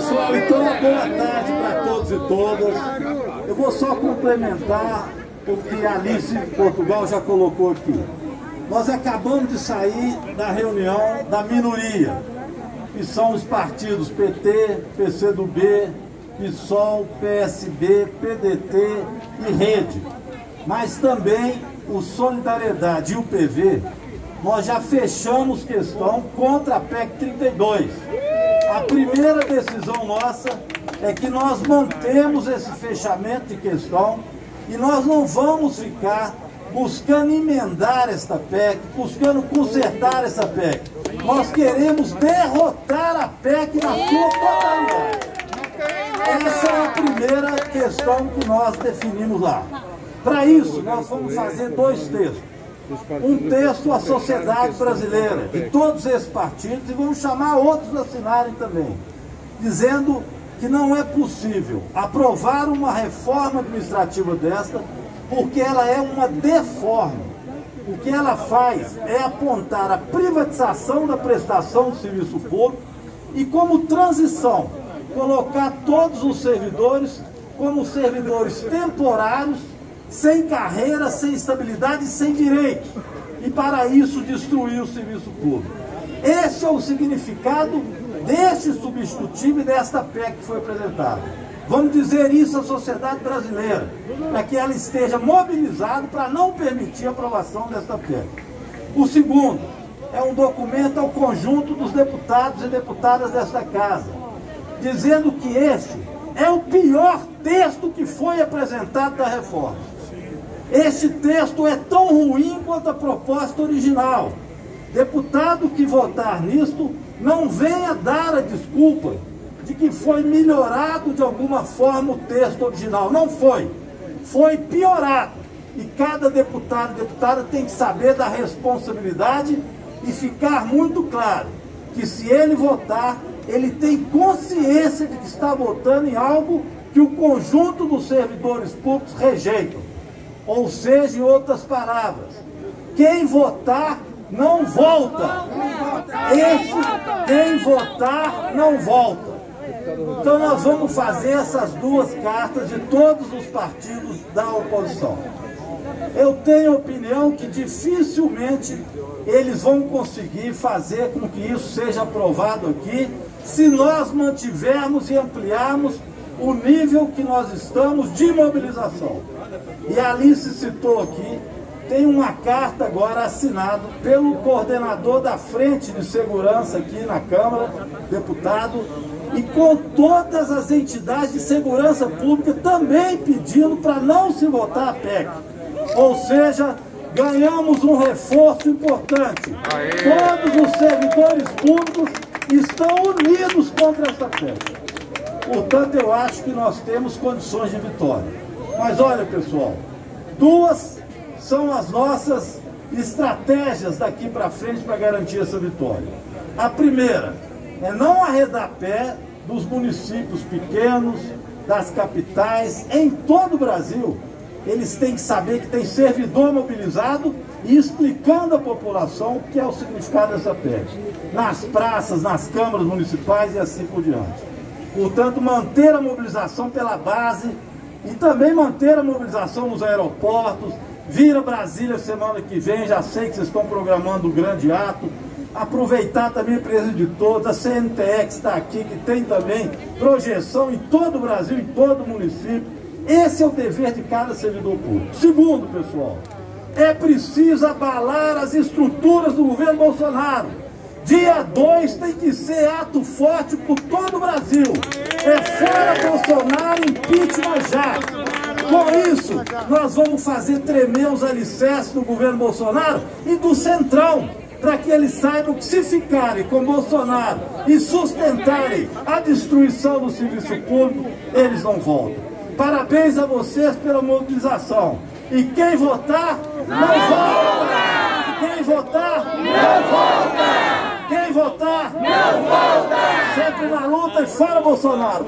Pessoal, então boa tarde para todos e todas. Eu vou só complementar o que a Alice Portugal já colocou aqui. Nós acabamos de sair da reunião da minoria, que são os partidos PT, PCdoB, PSOL, PSB, PDT e Rede. Mas também o Solidariedade e o PV, nós já fechamos questão contra a PEC 32. A primeira decisão nossa é que nós mantemos esse fechamento de questão e nós não vamos ficar buscando emendar esta PEC, buscando consertar essa PEC. Nós queremos derrotar a PEC na sua totalidade. Essa é a primeira questão que nós definimos lá. Para isso, nós vamos fazer dois textos. Um texto à sociedade brasileira, de todos esses partidos, e vamos chamar outros a assinarem também, dizendo que não é possível aprovar uma reforma administrativa desta, porque ela é uma deforme. O que ela faz é apontar a privatização da prestação de serviço público e como transição, colocar todos os servidores como servidores temporários, sem carreira, sem estabilidade e sem direitos. E para isso destruir o serviço público. Esse é o significado deste substitutivo e desta PEC que foi apresentada. Vamos dizer isso à sociedade brasileira, para que ela esteja mobilizada para não permitir a aprovação desta PEC. O segundo é um documento ao conjunto dos deputados e deputadas desta casa, dizendo que este é o pior texto que foi apresentado da reforma. Este texto é tão ruim quanto a proposta original. Deputado que votar nisto, não venha dar a desculpa de que foi melhorado de alguma forma o texto original. Não foi. Foi piorado. E cada deputado e deputada tem que saber da responsabilidade e ficar muito claro que se ele votar, ele tem consciência de que está votando em algo que o conjunto dos servidores públicos rejeitam. Ou seja, em outras palavras, quem votar não volta. Esse, quem votar não volta. Então nós vamos fazer essas duas cartas de todos os partidos da oposição. Eu tenho opinião que dificilmente eles vão conseguir fazer com que isso seja aprovado aqui, se nós mantivermos e ampliarmos o nível que nós estamos de mobilização. E a Alice citou aqui, tem uma carta agora assinada pelo coordenador da Frente de Segurança aqui na Câmara, deputado, e com todas as entidades de segurança pública também pedindo para não se votar a PEC. Ou seja, ganhamos um reforço importante. Aê. Todos os servidores públicos estão unidos contra essa PEC. Portanto, eu acho que nós temos condições de vitória. Mas olha, pessoal, duas são as nossas estratégias daqui para frente para garantir essa vitória. A primeira é não arredar pé dos municípios pequenos, das capitais, em todo o Brasil. Eles têm que saber que tem servidor mobilizado e explicando à população o que é o significado dessa PEC. Nas praças, nas câmaras municipais e assim por diante. Portanto, manter a mobilização pela base e também manter a mobilização nos aeroportos. Vira Brasília semana que vem, já sei que vocês estão programando o um grande ato. Aproveitar também a presença de todos, a CNTX está aqui, que tem também projeção em todo o Brasil, em todo o município. Esse é o dever de cada servidor público. Segundo, pessoal, é preciso abalar as estruturas do governo Bolsonaro. Dia 2 tem que ser ato forte por todo o Brasil. É fora Bolsonaro, impeachment já. Com isso, nós vamos fazer tremer os alicerces do governo Bolsonaro e do Centrão, para que eles saibam que se ficarem com Bolsonaro e sustentarem a destruição do serviço público, eles não voltam. Parabéns a vocês pela mobilização. E quem votar, não volta! Quem votar, não volta! Quem votar, não volta! Sempre na luta e fora Bolsonaro!